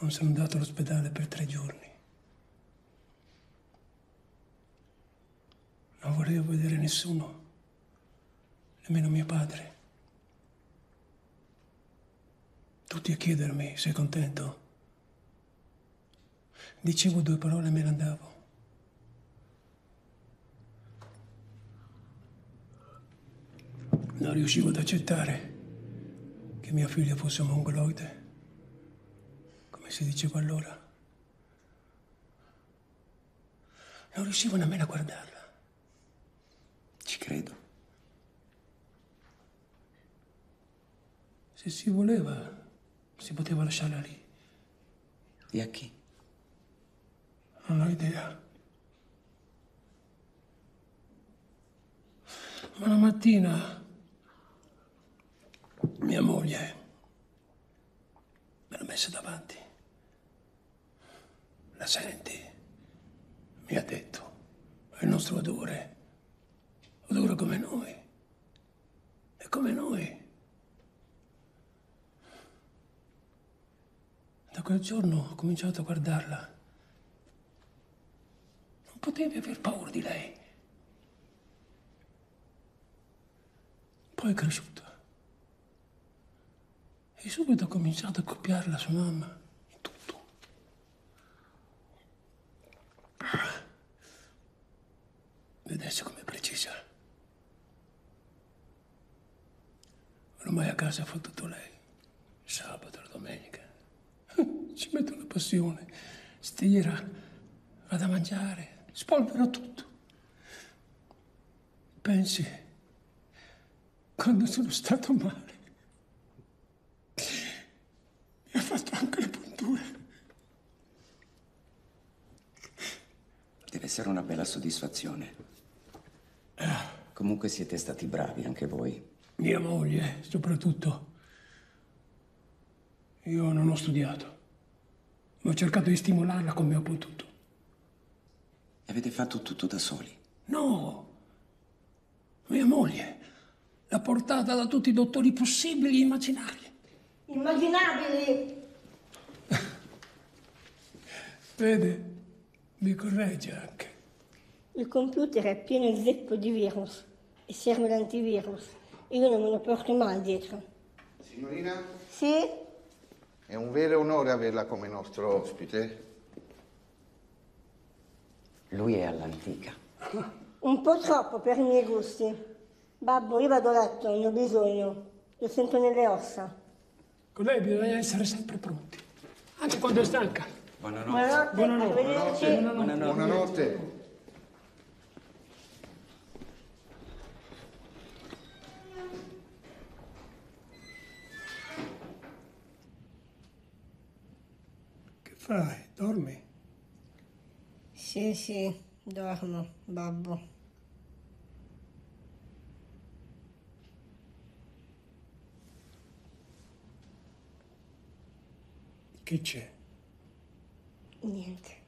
non sono andato all'ospedale per tre giorni. Non volevo vedere nessuno, nemmeno mio padre. Tutti a chiedermi, sei contento? Dicevo due parole e me ne andavo. Non riuscivo ad accettare che mia figlia fosse mongoloide, come si diceva allora. Non riuscivo nemmeno a guardarla. Ci credo. Se si voleva, si poteva lasciarla lì. E a chi? Non ho idea. Ma la mattina mia moglie me l'ha messa davanti. La senti? Mi ha detto. il nostro odore. Odora come noi. È come noi. Da quel giorno ho cominciato a guardarla. Non potevi aver paura di lei. Poi è cresciuta. E subito ho cominciato a copiarla sua mamma. In tutto. E adesso Ormai a casa fa tutto lei. Sabato, la domenica. Ci metto una passione. Stira, vado a mangiare, spolvero tutto. Pensi, quando sono stato male, mi ha fatto anche le punture. Deve essere una bella soddisfazione. Comunque siete stati bravi anche voi. Mia moglie, soprattutto. Io non ho studiato. ma Ho cercato di stimolarla come ho potuto. E avete fatto tutto da soli. No! Mia moglie l'ha portata da tutti i dottori possibili e immaginabili. Immaginabili! Vede, mi corregge anche. Il computer è pieno zeppo di virus e serve l'antivirus. Io non me lo porto mai dietro. Signorina, Sì? è un vero onore averla come nostro ospite. Lui è all'antica. Un po' troppo per i miei gusti. Babbo, io vado a letto, ne ho bisogno. Lo sento nelle ossa. Con lei bisogna essere sempre pronti, anche quando è stanca. Buonanotte. Buonanotte, arrivederci. Buonanotte. Che fai? Dormi? Sì, sì, dormo, babbo. Che c'è? Niente.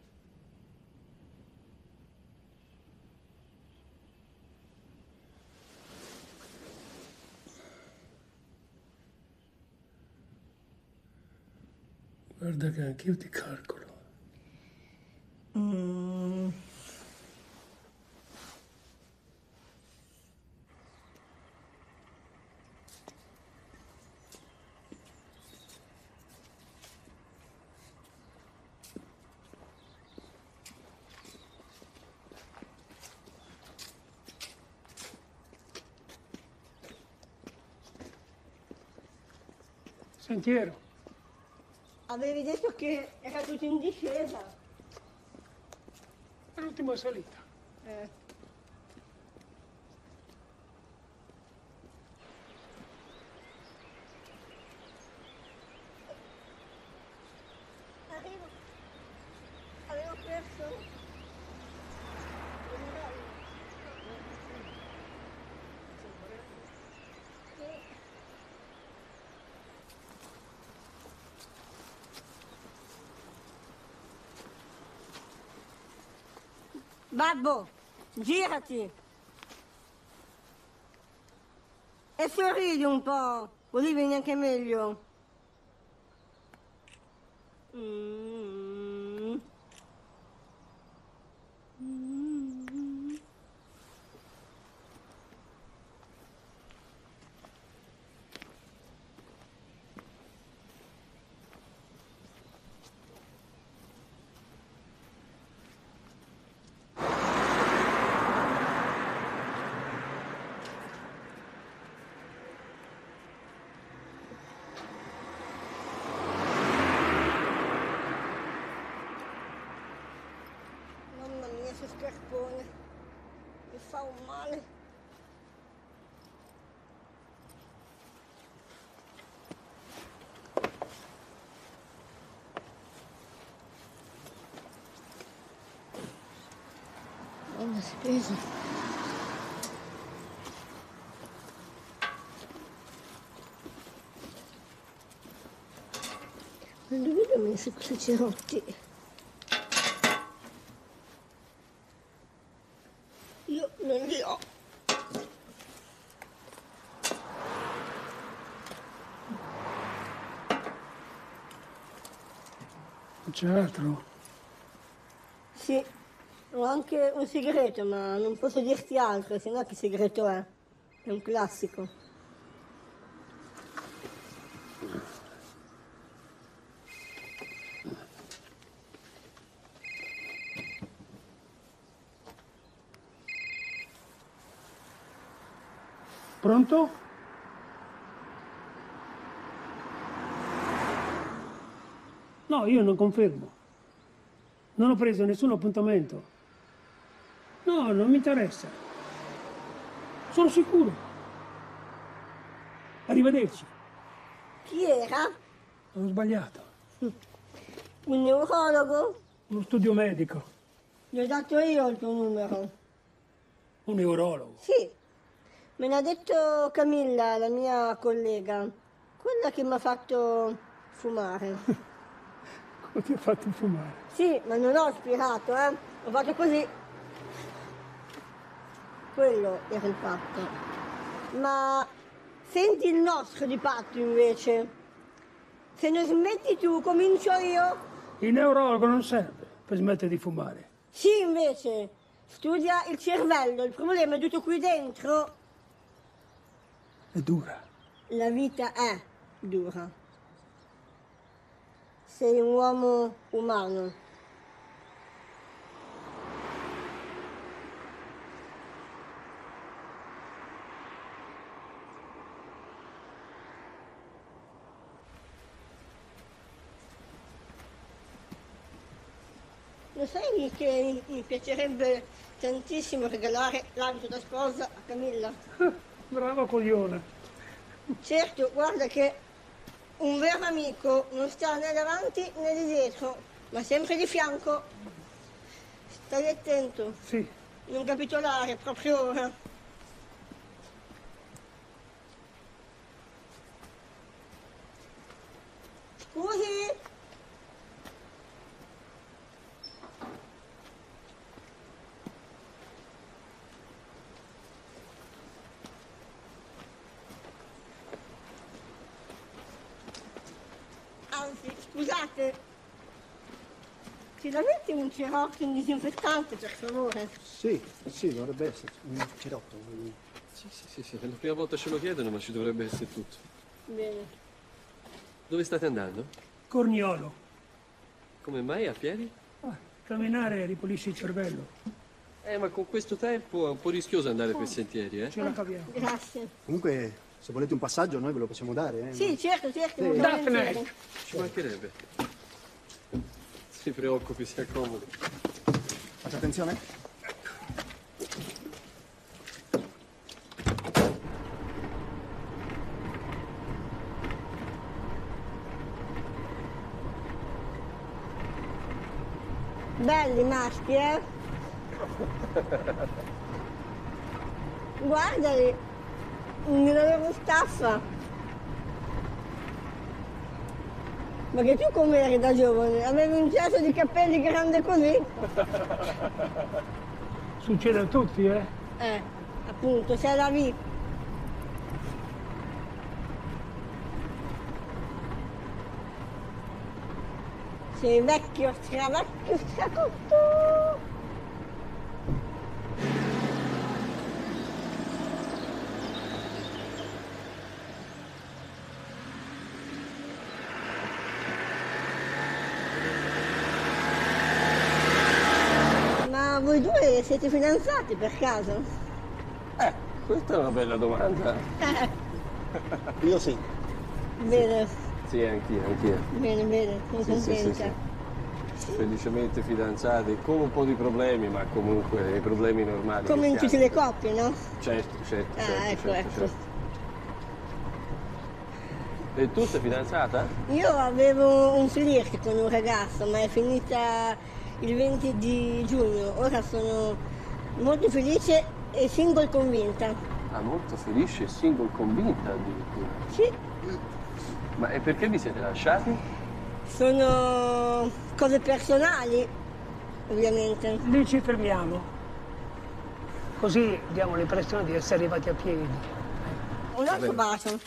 Guarda che anch'io ti calcolo. Mm. Sentiero. Avevi detto che era tutto in discesa. L'ultima salita. Eh. Babbo, girati. E sorridi un po', così vieni anche meglio. Mm. Mm. Mamma mia, che scarpone. Mi fa un male. Buona spesa. Ma dove li ho questi cerotti? C'è altro? Sì, ho anche un segreto, ma non posso dirti altro, se no che segreto è? È un classico. Pronto? No, io non confermo. Non ho preso nessun appuntamento. No, non mi interessa. Sono sicuro. Arrivederci. Chi era? Ho sbagliato. Un neurologo? Uno studio medico. Gli ho dato io il tuo numero. Un neurologo. Sì, me l'ha detto Camilla, la mia collega, quella che mi ha fatto fumare. Come ti ha fatto fumare? Sì, ma non ho aspirato, eh. Ho fatto così. Quello era il patto. Ma senti il nostro di patto invece. Se non smetti tu, comincio io. Il neurologo non serve per smettere di fumare. Sì, invece. Studia il cervello. Il problema è tutto qui dentro. È dura. La vita è dura. Sei un uomo umano. Lo sai che mi piacerebbe tantissimo regalare l'abito da sposa a Camilla? Bravo coglione. Certo, guarda che un vero amico non sta né davanti né di dietro, ma sempre di fianco. Stai attento. Sì. Non capitolare proprio ora. Scusi? Anzi, scusate. Ci la metti un cerotto in disinfettante, per favore? Sì, sì, dovrebbe essere un cerotto. Sì, sì, sì, sì, è la prima volta ce lo chiedono, ma ci dovrebbe essere tutto. Bene. Dove state andando? Corniolo. Come mai a piedi? Ah, camminare ripulisce il cervello. Eh, ma con questo tempo è un po' rischioso andare per sentieri, eh? Ce la capiamo. Grazie. Comunque, se volete un passaggio, noi ve lo possiamo dare. Eh? Sì, certo, certo. Sì. Daphne! Ci mancherebbe. Si preoccupi, si accomodi. Faccia attenzione. Belli maschi, eh? Guardali, mi avevo staffa. Ma che tu com'eri da giovane? Avevi un cesso di capelli grande così? Succede a tutti, eh? Eh, appunto, sei la vita. Sei vecchio, stravecchio, stracotto. Ma voi due siete fidanzati per caso? Eh, questa è una bella domanda. Eh, Io sì. bene, Sì, anch'io, anch'io. bene, bene, sono Sì, sì, sì, contenta. sì. Felicemente fidanzati, con un po' di problemi, ma comunque i problemi normali. Come in tutte hanno. le coppie, no? Certo, certo, Ah, certo, ecco, certo, ecco. certo. E tu sei fidanzata? Io avevo un flirt con un ragazzo, ma è finita il 20 di giugno. Ora sono molto felice e single convinta. Ah, molto felice e single convinta addirittura. Sì, Ma e perché vi siete lasciati? sono cose personali, ovviamente. Lì ci fermiamo. Così diamo l'impressione di essere arrivati a piedi. Un altro bacio.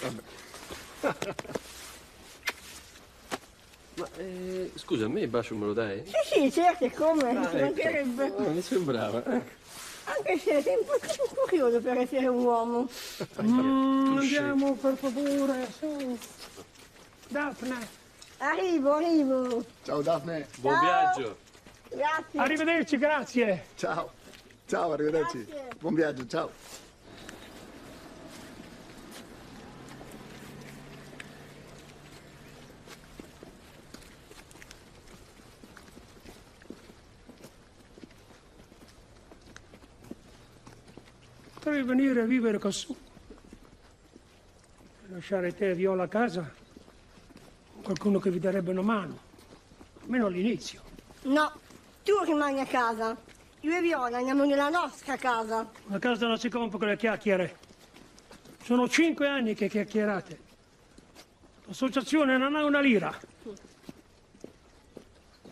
Ma eh, scusa, a me il bacio me lo dai? Sì, sì, certo, come? Ah, ecco. mancherebbe. Ah, mi sembrava. ecco. Anche se sei un po' troppo curioso per essere un uomo. Mm, andiamo, per favore, su. Daphne. Arrivo, arrivo. Ciao Daphne. Buon Ciao. viaggio. Grazie. Arrivederci, grazie. Ciao. Ciao, arrivederci. Grazie. Buon viaggio, ciao. Potrei venire a vivere quassù. Lasciare te e Viola a casa. con Qualcuno che vi darebbe una mano. Almeno all'inizio. No, tu rimani a casa. Io e Viola andiamo nella nostra casa. La casa non si compra con le chiacchiere. Sono cinque anni che chiacchierate. L'associazione non ha una lira.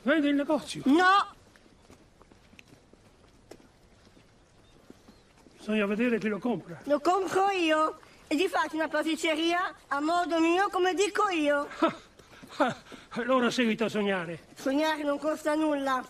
Vende il negozio. No! Bisogna vedere chi lo compra. Lo compro io. E di fatti una pasticceria a modo mio come dico io. Allora seguito a sognare. Sognare non costa nulla.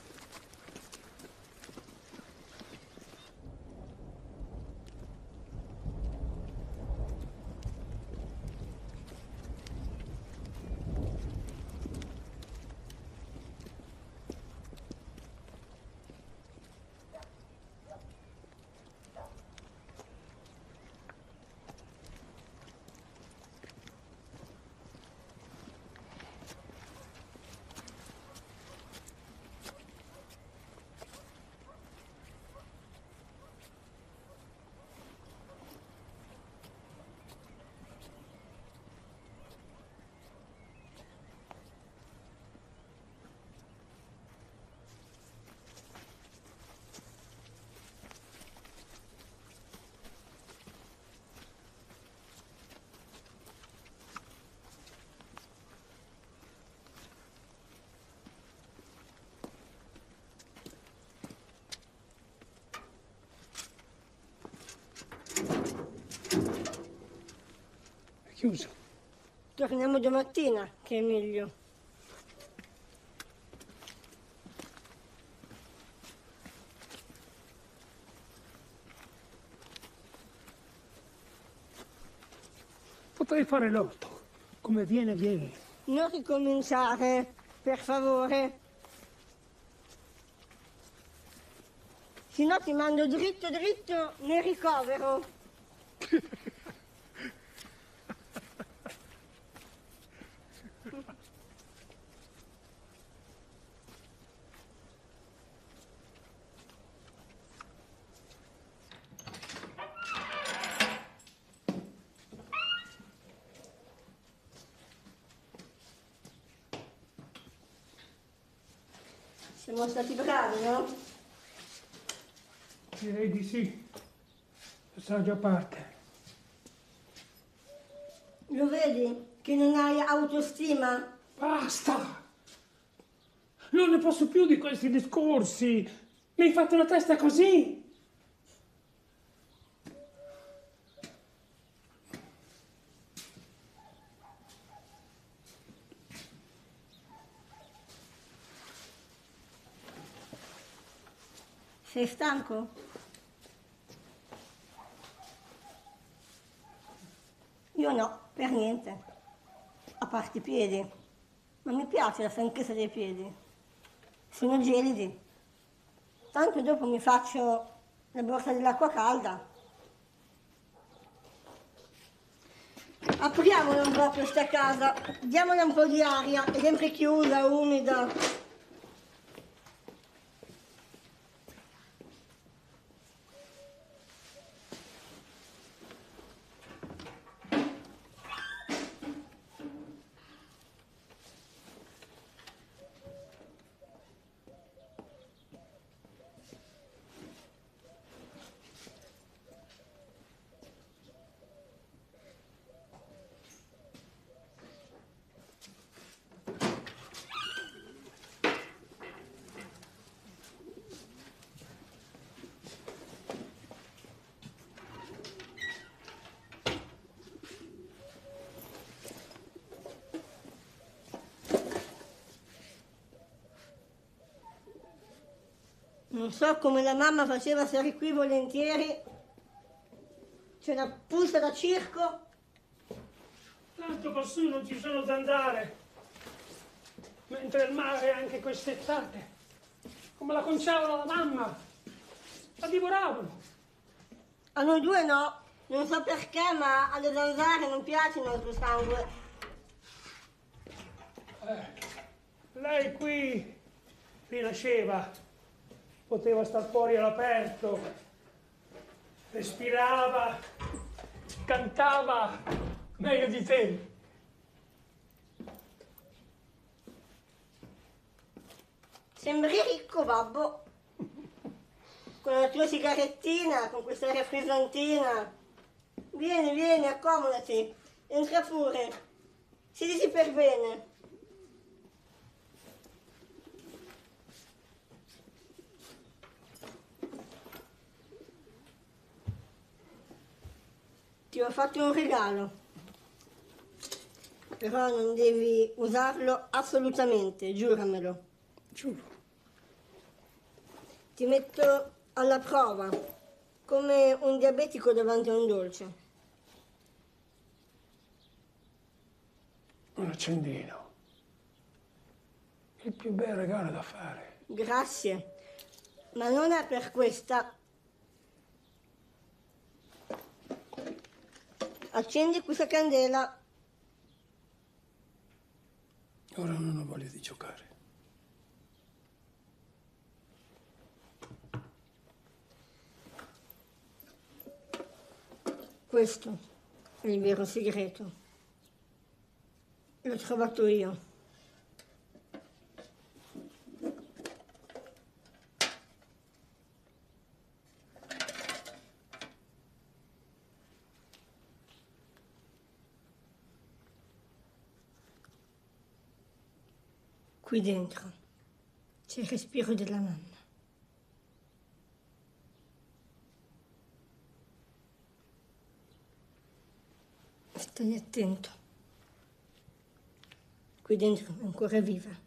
Chiuso. Torniamo domattina, che è meglio. Potrei fare l'orto. Come viene, viene. Non ricominciare, per favore. Se no ti mando dritto dritto nel ricovero. Siamo stati bravi, no? Direi di sì. Passaggio a parte. Lo vedi che non hai autostima? Basta! Non ne posso più di questi discorsi. Mi hai fatto la testa così. Sei stanco? Io no, per niente. A parte i piedi. Ma mi piace la stanchezza dei piedi. Sono gelidi. Tanto dopo mi faccio la borsa dell'acqua calda. Apriamola un po' questa casa, diamola un po' di aria, è sempre chiusa, umida. Non so come la mamma faceva a stare qui volentieri. C'è una puzza da circo. Tanto quassù non ci sono zanzare. Mentre il mare anche quest'estate. Come la conciavano la mamma. La divoravano. A noi due no. Non so perché, ma alle zanzare non piace il nostro sangue. Eh, lei qui rinasceva, poteva star fuori all'aperto, respirava, cantava meglio di te. Sembri ricco, babbo. Con la tua sigarettina, con questa aria frisantina. Vieni, vieni, accomodati. Entra pure. Siediti per bene. Ti ho fatto un regalo. Però non devi usarlo assolutamente, giuramelo. Giuro. Ti metto alla prova, come un diabetico davanti a un dolce. Un accendino. Il più bel regalo da fare. Grazie, ma non è per questa. Accendi questa candela. Ora non ho voglia di giocare. Questo è il vero segreto. L'ho trovato io. Qui dentro c'è il respiro della mamma. Stai attento. Qui dentro è ancora viva.